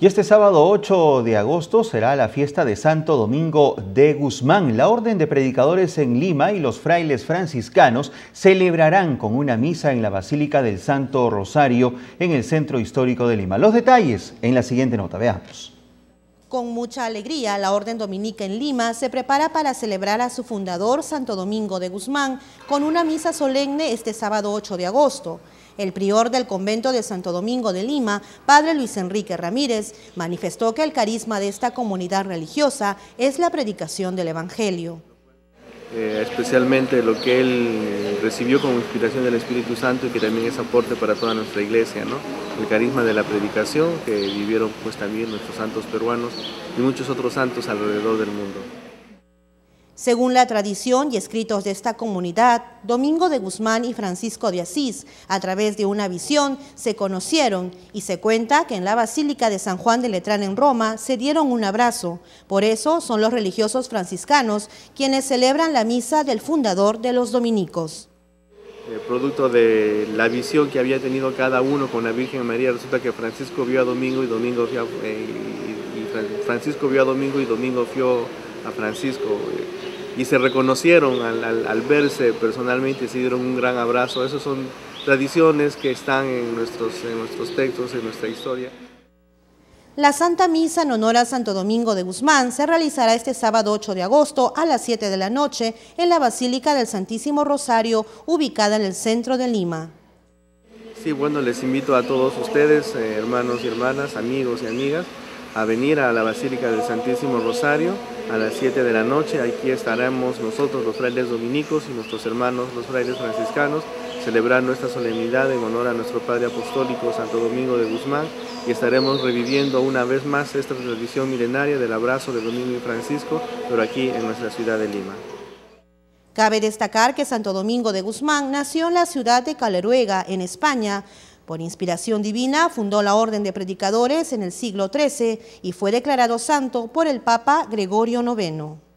Y este sábado 8 de agosto será la fiesta de Santo Domingo de Guzmán. La Orden de Predicadores en Lima y los frailes franciscanos celebrarán con una misa en la Basílica del Santo Rosario en el centro histórico de Lima. Los detalles en la siguiente nota, veamos. Con mucha alegría, la Orden Dominica en Lima se prepara para celebrar a su fundador, Santo Domingo de Guzmán, con una misa solemne este sábado 8 de agosto. El prior del convento de Santo Domingo de Lima, padre Luis Enrique Ramírez, manifestó que el carisma de esta comunidad religiosa es la predicación del Evangelio. Eh, especialmente lo que él recibió como inspiración del Espíritu Santo y que también es aporte para toda nuestra iglesia, ¿no? El carisma de la predicación que vivieron pues también nuestros santos peruanos y muchos otros santos alrededor del mundo. Según la tradición y escritos de esta comunidad, Domingo de Guzmán y Francisco de Asís, a través de una visión, se conocieron y se cuenta que en la Basílica de San Juan de Letrán en Roma se dieron un abrazo. Por eso son los religiosos franciscanos quienes celebran la misa del fundador de los dominicos. El producto de la visión que había tenido cada uno con la Virgen María, resulta que Francisco vio a Domingo y Domingo vio a, eh, Francisco vio a Domingo y Domingo vio a Francisco y se reconocieron al, verse personalmente se dieron un gran abrazo. Esas son tradiciones que están en nuestros, en nuestros textos, en nuestra historia. La Santa Misa en honor a Santo Domingo de Guzmán se realizará este sábado 8 de agosto a las 7 de la noche en la Basílica del Santísimo Rosario, ubicada en el centro de Lima. Sí, bueno, les invito a todos ustedes, eh, hermanos y hermanas, amigos y amigas, a venir a la Basílica del Santísimo Rosario a las 7 de la noche. Aquí estaremos nosotros, los frailes dominicos y nuestros hermanos, los frailes franciscanos, celebrando esta solemnidad en honor a nuestro Padre Apostólico Santo Domingo de Guzmán y estaremos reviviendo una vez más esta tradición milenaria del abrazo de Domingo y Francisco, pero aquí en nuestra ciudad de Lima. Cabe destacar que Santo Domingo de Guzmán nació en la ciudad de Caleruega, en España, por inspiración divina fundó la Orden de Predicadores en el siglo XIII y fue declarado santo por el Papa Gregorio IX.